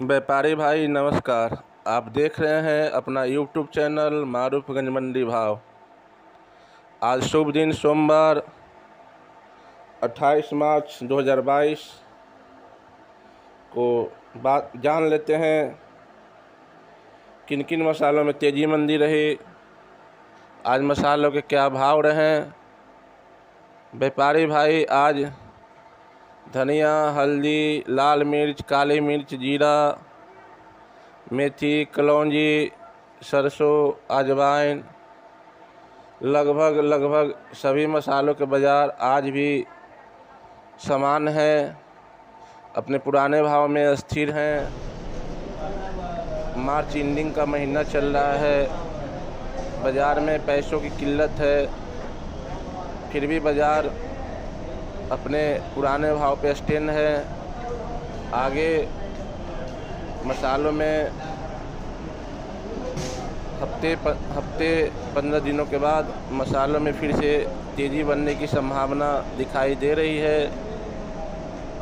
व्यापारी भाई, नमस्कार। आप देख रहे हैं अपना यूट्यूब चैनल मारूफगंज मंडी भाव। आज शुभ दिन, सोमवार 28 मार्च 2022 को बात जान लेते हैं किन किन मसालों में तेज़ी मंदी रही, आज मसालों के क्या भाव रहे। व्यापारी भाई, आज धनिया, हल्दी, लाल मिर्च, काली मिर्च, जीरा, मेथी, कलौजी, सरसों, अजवाइन, लगभग लगभग सभी मसालों के बाज़ार आज भी समान हैं। अपने पुराने भाव में स्थिर हैं। मार्च एंडिंग का महीना चल रहा है। बाज़ार में पैसों की किल्लत है। फिर भी बाज़ार अपने पुराने भाव पे स्टैंड है। आगे मसालों में हफ़्ते प, हफ़्ते पंद्रह दिनों के बाद मसालों में फिर से तेज़ी बनने की संभावना दिखाई दे रही है।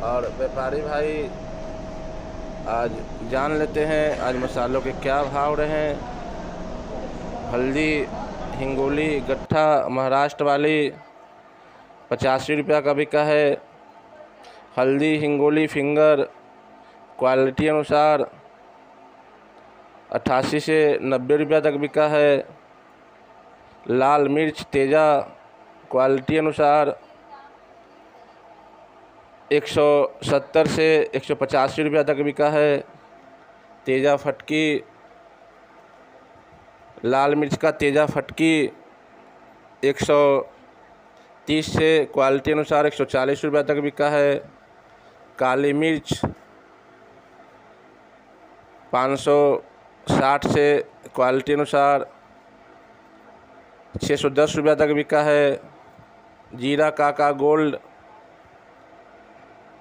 और व्यापारी भाई आज जान लेते हैं आज मसालों के क्या भाव रहे हल्दी हिंगोली गट्ठा महाराष्ट्र वाली पचासी रुपया का बिका है। हल्दी, हिंगोली, फिंगर, क्वालिटी अनुसार अट्ठासी से नब्बे रुपया तक बिका है। लाल मिर्च, तेज़ा, क्वालिटी अनुसार एक सौ सत्तर से एक सौ पचासी रुपया तक बिका है। तेज़ा फटकी, लाल मिर्च का तेज़ा फटकी एक सौ तीस से क्वालिटी अनुसार एक सौ चालीस रुपये तक बिका है। काली मिर्च पाँच सौ साठ से क्वालिटी अनुसार छः सौ दस रुपया तक बिका है। जीरा, काका, गोल्ड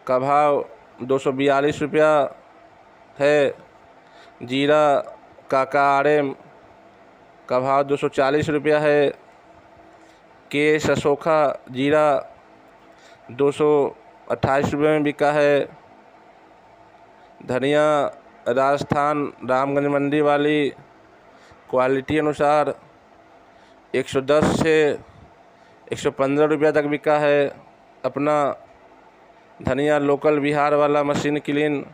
का भाव दो सौ बयालीस रुपया है। जीरा, काका, आर एम का भाव दो सौ चालीस रुपया है। के ससोखा जीरा दो सौ अट्ठाईस रुपये में बिका है। धनिया, राजस्थान, रामगंज मंडी वाली क्वालिटी अनुसार 110 से 115 रुपया तक बिका है। अपना धनिया लोकल बिहार वाला मशीन क्लीन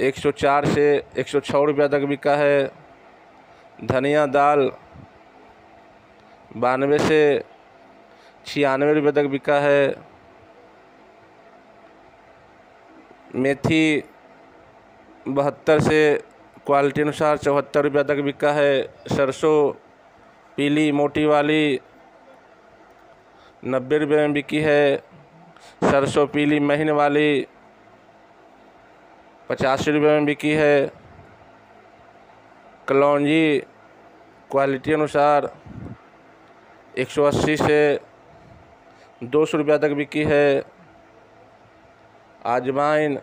104 से 106 रुपया तक बिका है। धनिया दाल बानवे से छियानवे रुपये तक बिका है। मेथी बहत्तर से क्वालिटी अनुसार चौहत्तर रुपये तक बिका है। सरसों, पीली, मोटी वाली नब्बे रुपये में बिकी है। सरसों, पीली, महीन वाली पचासी रुपये में बिकी है। कलौजी क्वालिटी अनुसार 180 से दो सौ रुपया तक बिकी है। आजवाइन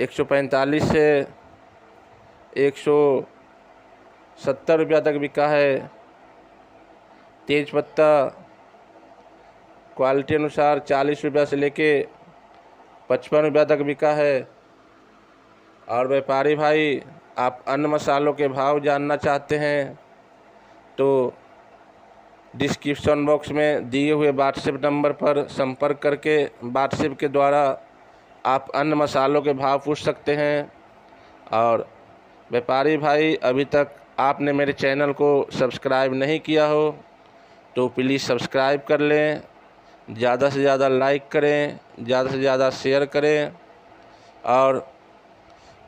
145 से एक सौ सत्तर रुपया तक बिका है। तेज पत्ता क्वालिटी अनुसार चालीस रुपया से लेके पचपन रुपया तक बिका है। और व्यापारी भाई, आप अन्य मसालों के भाव जानना चाहते हैं तो डिस्क्रिप्शन बॉक्स में दिए हुए व्हाट्सएप नंबर पर संपर्क करके व्हाट्सएप के द्वारा आप अन्य मसालों के भाव पूछ सकते हैं। और व्यापारी भाई, अभी तक आपने मेरे चैनल को सब्सक्राइब नहीं किया हो तो प्लीज़ सब्सक्राइब कर लें, ज़्यादा से ज़्यादा लाइक करें, ज़्यादा से ज़्यादा शेयर करें, और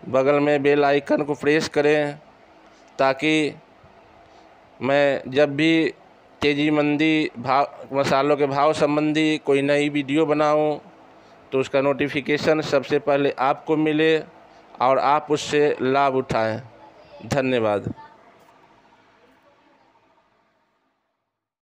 बगल में बेल आइकन को प्रेस करें, ताकि मैं जब भी तेज़ी मंदी, भाव, मसालों के भाव संबंधी कोई नई वीडियो बनाऊँ तो उसका नोटिफिकेशन सबसे पहले आपको मिले और आप उससे लाभ उठाएँ। धन्यवाद।